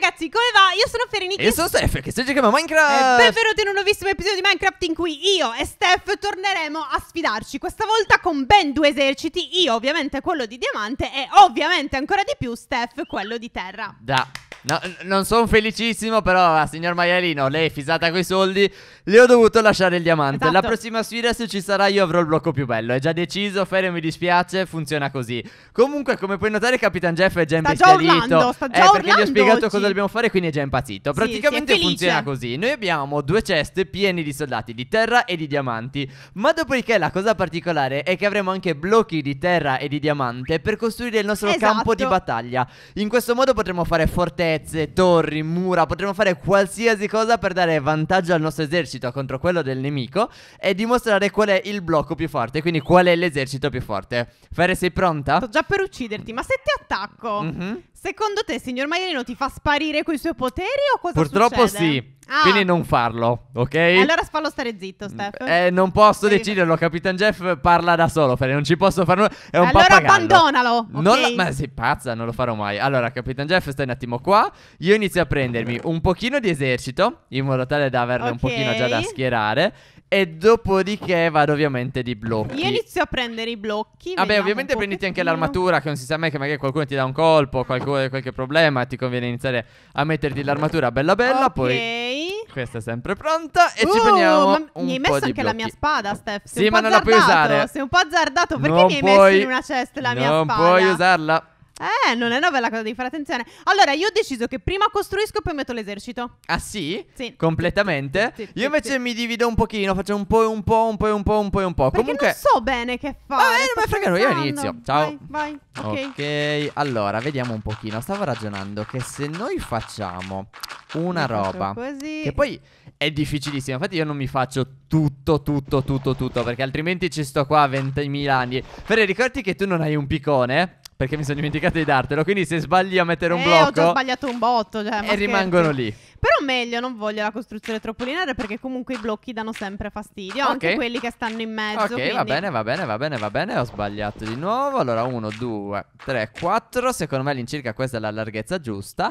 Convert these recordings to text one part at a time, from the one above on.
ragazzi, come va? Io sono Fereniki. E sono Steph, che si gioca a E Minecraft. benvenuti in un nuovissimo episodio di Minecraft in cui io e Steph torneremo a sfidarci, questa volta con ben due eserciti, io ovviamente quello di diamante e ovviamente ancora di più Steph quello di terra. Da. No, non sono felicissimo, però, ah, signor maialino, lei è fisata coi soldi. Le ho dovuto lasciare il diamante. Esatto. La prossima sfida, se ci sarà, io avrò il blocco più bello. È già deciso. Ferio mi dispiace. Funziona così. Comunque, come puoi notare, Capitan Jeff è già Sta già imbestialito. urlando, sta già eh, perché gli ho urlando spiegato cosa dobbiamo fare, quindi è già impazzito. Praticamente sì, funziona così. Noi abbiamo due ceste pieni di soldati di terra e di diamanti. Ma dopodiché, la cosa particolare è che avremo anche blocchi di terra e di diamante per costruire il nostro Esatto. campo di battaglia. In questo modo potremo fare fortezze, torri, mura, potremo fare qualsiasi cosa per dare vantaggio al nostro esercito contro quello del nemico e dimostrare qual è il blocco più forte, quindi qual è l'esercito più forte. Fere, sei pronta? Sto già per ucciderti, ma se ti attacco, Mhm. Secondo te signor Maialino ti fa sparire coi suoi poteri o cosa Purtroppo succede? sì. Ah, Quindi non farlo, ok? allora fallo stare zitto Steph. Eh, non posso Sì. deciderlo, Capitan Jeff parla da solo, Fere, non ci posso fare nulla. È un allora pappagallo. abbandonalo, Non ok? la- ma sei pazza, non lo farò mai. Allora, Capitan Jeff, stai un attimo qua. Io inizio a prendermi un pochino di esercito, in modo tale da averne un Ok. pochino già da schierare. E dopodiché vado ovviamente di blocchi. Io inizio a prendere i blocchi. Vabbè, ovviamente prenditi anche l'armatura, che non si sa mai che magari qualcuno ti dà un colpo, qualcuno- qualche problema, ti conviene iniziare a metterti l'armatura bella bella, Ok. poi questa è sempre pronta e ci Uh, prendiamo ma un mi hai messo anche la mia spada, Steph. Sei Sì, un ma po' non la puoi usare. Sei un po' azzardato. Perché Non mi hai puoi- messo in una chest la mia non spada? puoi usarla. Eh, non è una bella cosa, devi fare attenzione. Allora, io ho deciso che prima costruisco e poi metto l'esercito. Ah sì? Sì. Completamente? Sì, sì, Io invece mi divido un pochino, faccio un po' e un po', un po' e un po', un po' e un po'. Perché Comunque non so bene che fare. Bene, sto ma frega, io inizio. Ciao. Vai, vai. Ok. Ok, allora vediamo un pochino. Stavo ragionando che se noi facciamo una faccio roba Così. che poi è difficilissima. Infatti, io non mi faccio tutto, tutto, tutto, tutto. Perché altrimenti ci sto qua a 20.000 anni. Però ricordi che tu non hai un piccone. Perché mi sono dimenticato di dartelo. Quindi se sbagli a mettere un eh, ho già blocco. sbagliato un botto. Cioè, E rimangono lì. Però meglio, non voglio la costruzione troppo lineare perché comunque i blocchi danno sempre fastidio. Ok. Anche quelli che stanno in mezzo. Ok, quindi... va bene, va bene, va bene, va bene. Ho sbagliato di nuovo. Allora, 1, 2, 3, 4. Secondo me all'incirca questa è la larghezza giusta.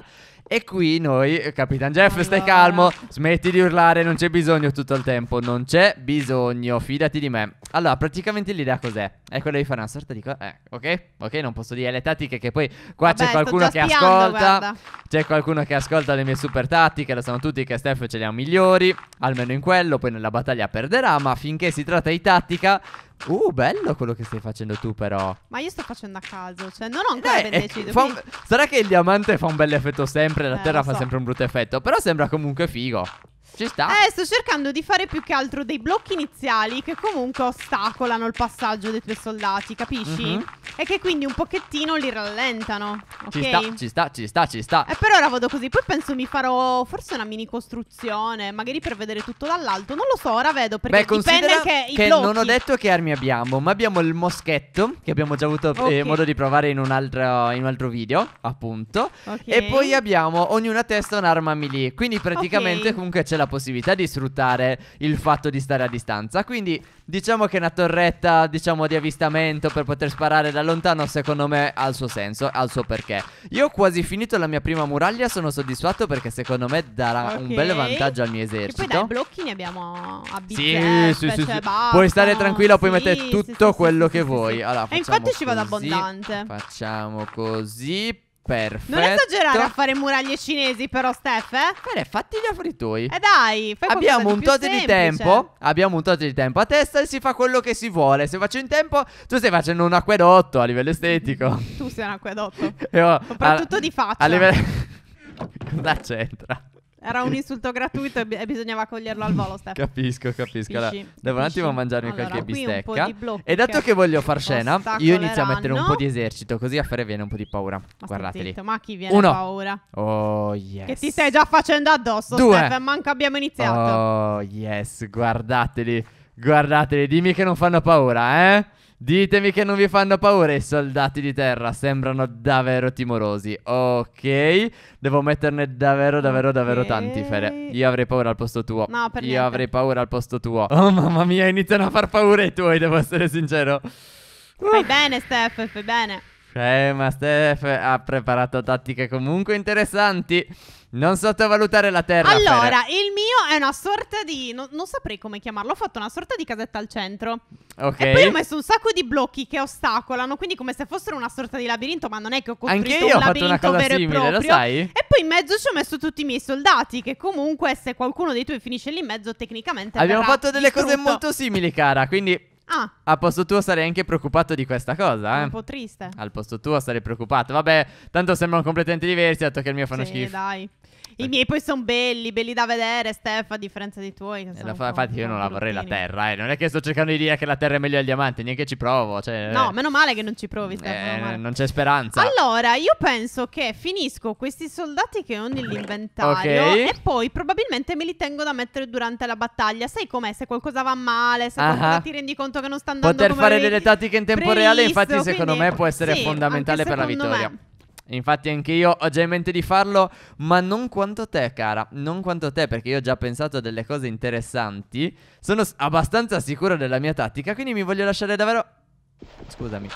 E qui noi, eh, Capitan Jeff, stai Allora. calmo. Smetti di urlare, non c'è bisogno tutto il tempo. Non c'è bisogno, fidati di me. Allora, praticamente l'idea cos'è? È quella di fare una sorta di cosa. Eh, ok? Ok, non posso dire le tattiche che poi qua c'è qualcuno che spiando, ascolta. C'è qualcuno che ascolta le mie super tattiche, lo sanno tutti che Steph ce le ha migliori, almeno in quello, poi nella battaglia perderà, ma finché si tratta di tattica... Uh, bello quello che stai facendo tu però. Ma io sto facendo a caso, cioè non ho ancora Eh, ben eh, deciso. fa un- quindi- Sarà che il diamante fa un bel effetto sempre, la Eh, terra fa so. sempre un brutto effetto, però sembra comunque figo. Ci sta. Eh, sto cercando di fare più che altro dei blocchi iniziali che comunque ostacolano il passaggio dei tuoi soldati, capisci? Mhm. E che quindi un pochettino li rallentano. Ci sta, ci sta, ci sta, ci sta. E per ora vado così, poi penso mi farò forse una mini costruzione, magari per vedere tutto dall'alto. Non lo so, ora vedo perché Beh, dipende anche i che blocchi. non ho detto che armi abbiamo, ma abbiamo il moschetto, che abbiamo già avuto eh, Ok. modo di provare in un, altro, in un altro video, appunto. Ok. E poi abbiamo ognuna testa un'arma melee. Quindi praticamente comunque c'è la possibilità di sfruttare il fatto di stare a distanza. Quindi diciamo che una torretta, diciamo, di avvistamento per poter sparare da lontano, secondo me ha il suo senso, ha il suo perché. Io ho quasi finito la mia prima muraglia, sono soddisfatto perché secondo me darà un Ok. bel vantaggio al mio E esercito. poi dai blocchi ne abbiamo a Sì, bizzeffe, sì, sì, cioè sì. basta, Puoi stare tranquilla, puoi sì, mettere sì, tutto sì, sì, quello sì, che sì, vuoi. sì. Allora, e infatti ci vado abbondante. Facciamo così. Perfetto. Non esagerare a fare muraglie cinesi però Steph, eh? Bene, fatti gli affari tuoi. Eh dai, fai Abbiamo un tot di tempo. Abbiamo un tot di tempo a testa e si fa quello che si vuole. Se faccio in tempo, tu stai facendo un acquedotto a livello estetico. Tu sei un acquedotto. E ho- Soprattutto a- di faccia. A livello. Cosa c'entra? Era un insulto gratuito e bi- e bisognava coglierlo al volo, Steph. Capisco, capisco. Allora, Capisci? devo un attimo mangiarmi Allora, qualche bistecca. E dato che voglio far scena, io inizio a mettere un po' di esercito. Così a fare viene un po' di paura. Ma Guardateli. zitto, ma chi viene Uno. paura? Oh, yes. Che ti stai già facendo addosso, Due. Steph, manco abbiamo iniziato. Oh, yes. Guardateli. Guardateli. Dimmi che non fanno paura, eh? Ditemi che non vi fanno paura i soldati di terra, sembrano davvero timorosi. Ok, devo metterne davvero, davvero, davvero tanti, Fere. Io avrei paura al posto tuo. No, per Io niente. avrei paura al posto tuo. Oh, mamma mia, iniziano a far paura i tuoi, devo essere sincero. Fai bene, Steph, fai bene. Eh, ma Steph ha preparato tattiche comunque interessanti. Non sottovalutare la terra. Allora, il mio è una sorta di. No, non saprei come chiamarlo. Ho fatto una sorta di casetta al centro. Ok. E poi ho messo un sacco di blocchi che ostacolano. Quindi, come se fossero una sorta di labirinto. Ma non è che ho costruito Anche io un ho fatto una labirinto cosa vero simile, e lo proprio. sai? E poi in mezzo ci ho messo tutti i miei soldati. Che comunque, se qualcuno dei tuoi finisce lì in mezzo, tecnicamente. Abbiamo fatto delle cose molto simili, cara. Quindi, Ah, a posto tuo sarei anche preoccupato di questa cosa, è eh. un po' triste. Al posto tuo sarei preoccupato. Vabbè, tanto sembrano completamente diversi, dato che il mio fanno sì, schifo. dai. I miei poi sono belli, belli da vedere, Steph, a differenza dei tuoi. Che Eh, fa- infatti io non la vorrei la terra, eh. Non è che sto cercando di dire che la terra è meglio del diamante, neanche ci provo. Cioè, No, meno male che non ci provi, Steph. eh, non c'è speranza. Allora, io penso che finisco questi soldati che ho nell'inventario Ok. e poi probabilmente me li tengo da mettere durante la battaglia. Sai com'è? Se qualcosa va male, se Ah. qualcosa ti rendi conto che non sta andando Poter fare delle tattiche in tempo reale, infatti, previsto, secondo quindi- me può essere sì, fondamentale per la vittoria. me. Infatti anche io ho già in mente di farlo, ma non quanto te, cara. Non quanto te, perché io ho già pensato a delle cose interessanti. Sono abbastanza sicuro della mia tattica, quindi mi voglio lasciare davvero... Scusami,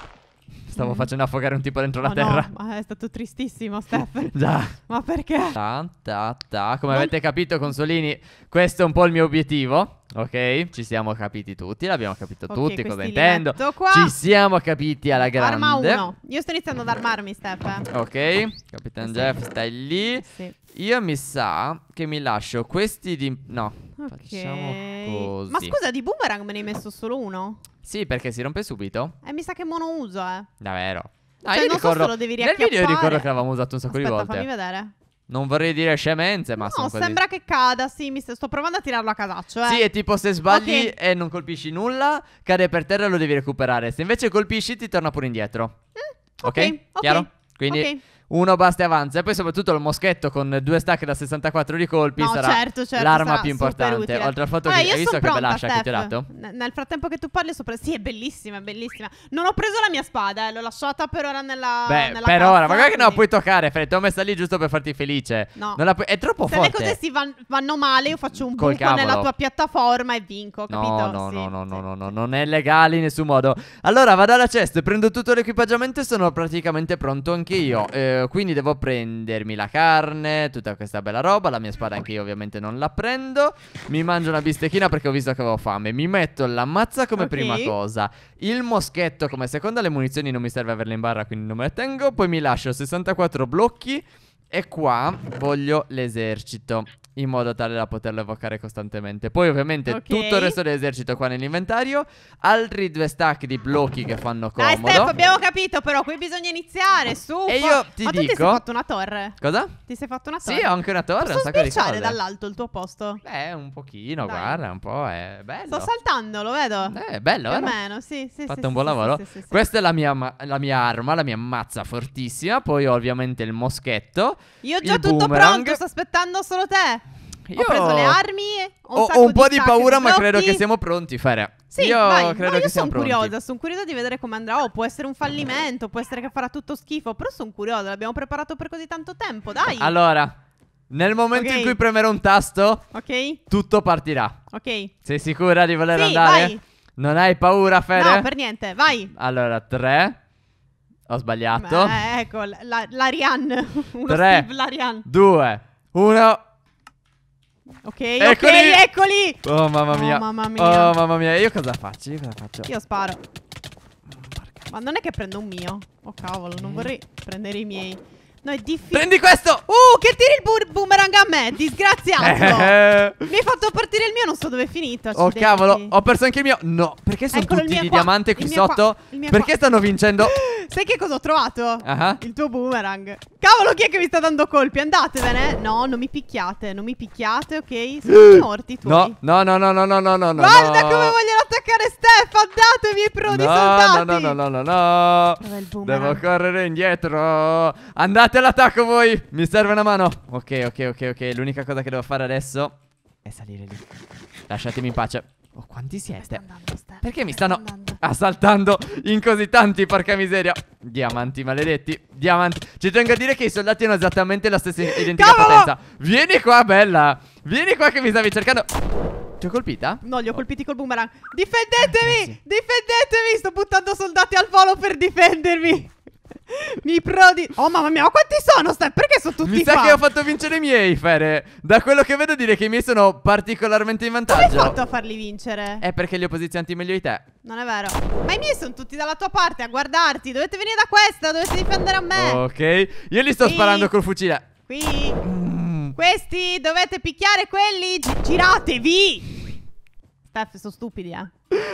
stavo Mm. facendo affogare un tipo dentro la Oh, terra. No, ma è stato tristissimo, Steph. Già. ma perché? Ta, ta, ta. Come Non- avete capito, consolini, questo è un po' il mio obiettivo. Ok, ci siamo capiti tutti, l'abbiamo capito Ok, tutti, questo intendo. qua. Ci siamo capiti alla grande. Arma 1. Io sto iniziando ad armarmi, Steph. eh. Ok, Capitan Sì. Jeff, stai lì. Sì. Io mi sa che mi lascio questi di... No, Ok. facciamo così. Ma scusa, di boomerang me ne hai messo solo uno? Sì, perché si rompe subito? Eh, mi sa che monouso, eh. Davvero? Cioè, io non so ricordo... se lo devi Nel video io riacchiappare. ricordo che l'avevamo usato un sacco Aspetta, di fammi volte. vedere. Non vorrei dire scemenze, ma no, sono così. sembra che cada, sì, mi sto, sto provando a tirarlo a casaccio, eh. Sì, è tipo se sbagli Ok. e non colpisci nulla, cade per terra e lo devi recuperare. Se invece colpisci ti torna pure indietro. Mm, Ok? ok, ok, Chiaro? Quindi. Uno basta e avanza. E poi soprattutto il moschetto con due stack da 64 di colpi No, sarà certo, certo, l'arma sarà più importante. Oltre al fatto Vabbè, che hai visto son che pronta, bella che ti ho dato? N- nel frattempo che tu parli sopra Sì, è bellissima, è bellissima Non ho preso la mia spada, eh, l'ho lasciata per ora nella Beh, nella per ora, magari che non la puoi toccare, Fred. Ti ho messa lì giusto per farti felice. No. Puoi- È troppo Se forte. le cose si van- vanno male Io faccio un Col buco cavolo. nella tua piattaforma E vinco, capito? No, no, Sì, no, no, no, no, no, non è legale in nessun modo. Allora vado alla cesta, prendo tutto l'equipaggiamento e sono praticamente pronto anche io. Eh, quindi devo prendermi la carne, tutta questa bella roba. La mia spada anche io ovviamente non la prendo. Mi mangio una bistecchina perché ho visto che avevo fame. Mi metto la mazza come Ok. prima cosa. Il moschetto come seconda. Le munizioni non mi serve averle in barra, quindi non me le tengo. Poi mi lascio 64 blocchi. E qua voglio l'esercito in modo tale da poterlo evocare costantemente. Poi ovviamente Ok. tutto il resto dell'esercito qua nell'inventario, altri due stack di blocchi che fanno Dai comodo. Steph abbiamo capito però Qui bisogna iniziare su E io ti Ma tu ti sei dico- fatto una torre Cosa? Ti sei fatto una Sì, torre ho anche una torre, Posso un sacco di cose. dall'alto il tuo posto? Beh, un pochino, Dai. guarda, un po' è bello. Sto saltando, lo vedo Eh, bello, Più vero? meno, sì, sì Fatto sì, un sì, buon sì, lavoro. sì, sì, sì. Questa è la mia, ma- la mia arma, la mia mazza fortissima. Poi ho ovviamente il moschetto. Io ho già tutto boomerang. pronto, sto aspettando solo te Io Ho preso le armi Ho un, Ho, ho un po' di stack paura, ma credo che siamo pronti, Fere. Sì, io vai. credo no, io sono curiosa, sono curiosa di vedere come andrà. Oh, può essere un fallimento, può essere che farà tutto schifo, però sono curiosa, l'abbiamo preparato per così tanto tempo, dai. Allora, nel momento Ok. in cui premerò un tasto, Ok? tutto partirà. Ok. Sei sicura di voler Sì, andare? vai. Non hai paura, Fere? No, per niente, vai. Allora, tre. Ho sbagliato. Eh, ecco, la, l'Ariane. Uno Tre. Steve l'Ariane. Due. Uno. Ok, Eccoli. ok, eccoli. Oh, mamma Oh, mia. mamma mia. Oh, mamma mia. Io cosa faccio? Io cosa faccio? Io sparo. Porca- Ma non è che prendo un mio. Oh cavolo, non vorrei prendere i miei. No, è difficile. Prendi questo! Uh, che tiri il boomerang a me, disgraziato. Eh, Mi hai fatto partire il mio, non so dove è finito. Oh accidenti. cavolo, ho perso anche il mio. No, perché sono Eccolo, tutti di qua, diamante qui sotto? Perché qua. stanno vincendo? Sai che cosa ho trovato? Ah. Il tuo boomerang. Cavolo, chi è che mi sta dando colpi? Andatevene. No, non mi picchiate, non mi picchiate, ok? Sono tutti morti tuoi. No, no, no, no, no, no, no, no. Guarda no. come vogliono attaccare Steph. Andatevi, pro di No, soldati. no, no, no, no, no, no. Devo correre indietro. Andate all'attacco voi. Mi serve una mano. Ok, ok, ok, ok. L'unica cosa che devo fare adesso è salire lì. Lasciatemi in pace. Oh, quanti siete? andando? Perché mi stanno andando? assaltando in così tanti, porca miseria. Diamanti maledetti, diamanti. Ci tengo a dire che i soldati hanno esattamente la stessa identica Cavolo! potenza. Vieni qua, bella. Vieni qua che mi stavi cercando. Ti ho colpita? No, li ho colpiti col boomerang. Difendetemi! Grazie. Difendetemi! Sto buttando soldati al volo per difendermi. Mi prodi. Oh mamma mia, ma quanti sono? Stai? Perché sono tutti Mi qua? sa che ho fatto vincere i miei, Fere. Da quello che vedo dire che i miei sono particolarmente in Come hai vantaggio. fatto a farli vincere? È perché li ho posizionati meglio di te. Non è vero. Ma i miei sono tutti dalla tua parte a guardarti. Dovete venire da questa, dovete difendere a me. Ok. Io li sto Sì. sparando col fucile. Qui. Mm. Questi dovete picchiare quelli. Gi- giratevi. Steph, sono stupidi, eh.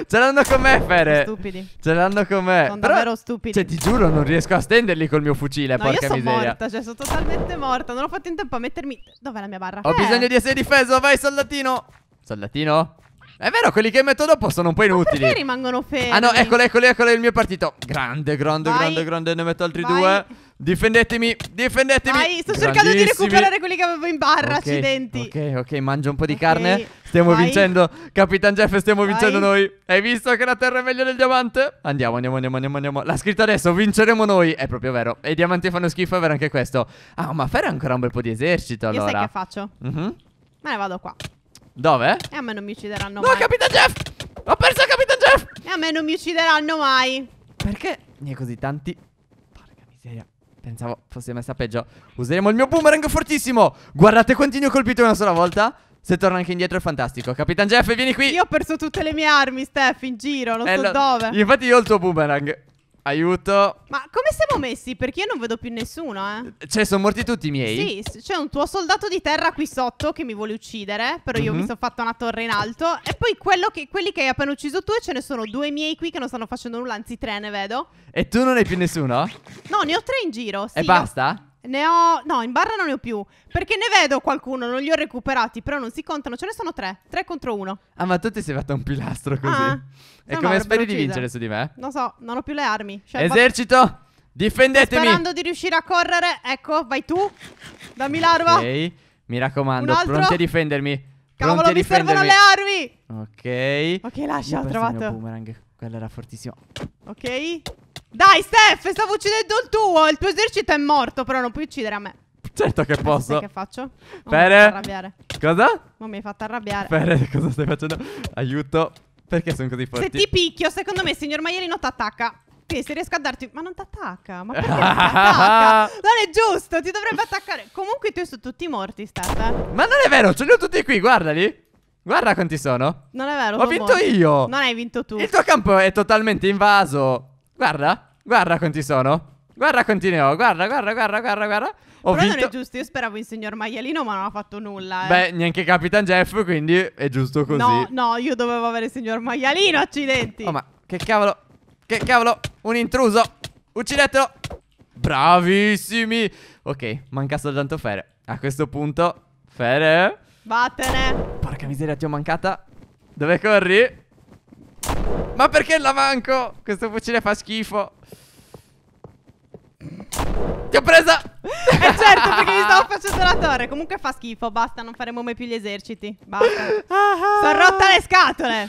Ce l'hanno con me, Fere. Stupidi. Ce l'hanno con me. Sono Però- davvero stupidi. Cioè, ti giuro, non riesco a stenderli col mio fucile. No, io porca sono miseria. morta, cioè sono totalmente morta. Non ho fatto in tempo a mettermi. Dov'è la mia barra? Ho Eh. bisogno di essere difeso. Vai, soldatino. Soldatino? È vero, quelli che metto dopo sono un po' Ma inutili. perché rimangono fermi? Ah no, eccolo, eccolo, eccolo il mio partito. Grande, grande, Vai. grande, grande. Ne metto altri Vai. due. Difendetemi, difendetemi. Vai, sto cercando di recuperare quelli che avevo in barra, Ok, accidenti. Ok, ok, mangio un po' di Ok, carne. Stiamo vai. vincendo. Capitan Jeff, stiamo Vai. vincendo noi. Hai visto che la terra è meglio del diamante? Andiamo, andiamo, andiamo, andiamo, andiamo. L'ha scritto adesso, vinceremo noi. È proprio vero. E i diamanti fanno schifo, è vero anche questo. Ah, ma fare ancora un bel po' di esercito Io sai allora. che faccio? Mhm. Me ne vado qua. Dove? E a me non mi uccideranno No, mai. Capitan Jeff! Ho perso Capitan Jeff! e a me non mi uccideranno mai. Perché ne hai così tanti? Porca miseria. Pensavo fosse messa peggio. Useremo il mio boomerang fortissimo. Guardate quanti ne ho colpito una sola volta. Se torna anche indietro è fantastico. Capitan Jeff, vieni qui. Io ho perso tutte le mie armi, Steph, in giro, non Eh, so lo- dove. Infatti io ho il tuo boomerang. Aiuto. Ma come siamo messi? Perché io non vedo più nessuno, eh. Cioè, sono morti tutti i miei? Sì, c'è un tuo soldato di terra qui sotto che mi vuole uccidere. Però io Mhm. mi sono fatta una torre in alto. E poi che- quelli che hai appena ucciso tu, e ce ne sono due miei qui che non stanno facendo nulla, anzi tre ne vedo. E tu non hai più nessuno? No, ne ho tre in giro. Sì, e basta? Ne ho. No, in barra non ne ho più. Perché ne vedo qualcuno, non li ho recuperati. Però non si contano. Ce ne sono tre. Tre contro uno. Ah, ma tu ti sei fatto un pilastro così. Ah. e come speri di vincere su di me? Non so, non ho più le armi. Cioè, va- Esercito, sto difendetemi. sperando di riuscire a correre. Ecco, vai tu. Dammi l'arma. Ok, mi raccomando, pronti a difendermi. Cavolo, pronti mi servono le armi. Ok. Ok, lascia, ho perso il mio trovato. boomerang. Quello era fortissimo. Ok. Dai, Steph, stavo uccidendo il tuo. Il tuo esercito è morto, però non puoi uccidere a me. Certo che Sai posso. che faccio? Pere? Mi hai fatto arrabbiare. Cosa? Non mi hai fatto arrabbiare. Fere, cosa stai facendo? Aiuto. Perché sono così Se forti? ti picchio, secondo me, signor Maialino ti attacca. Quindi se riesco a darti. Ma non ti attacca. Ma perché non ti attacca? Non è giusto, ti dovrebbe attaccare. Comunque i tuoi sono tutti morti, Steph. eh. Ma non è vero, ce li ho tutti qui, guardali. Guarda quanti sono. Non è vero. Ho vinto morti. io. Non hai vinto tu. Il tuo campo è totalmente invaso. Guarda, guarda quanti sono. Guarda quanti ne ho. Guarda, guarda, guarda, guarda, guarda. Ho Però non vinto. è giusto, io speravo in signor Maialino, ma non ha fatto nulla. Eh. Beh, neanche Capitan Jeff, quindi è giusto così. no, no, io dovevo avere il signor Maialino, accidenti. Oh, ma che cavolo? Che cavolo? Un intruso! Uccidetelo! Bravissimi! Ok, manca soltanto Fere. A questo punto, Fere. Vattene. Porca miseria, ti ho mancata. Dove corri? Ma perché la manco? Questo fucile fa schifo. Ti ho presa! Eh certo, perché mi stavo facendo la torre. Comunque fa schifo, basta, non faremo mai più gli eserciti. Basta. Sono rotta le scatole.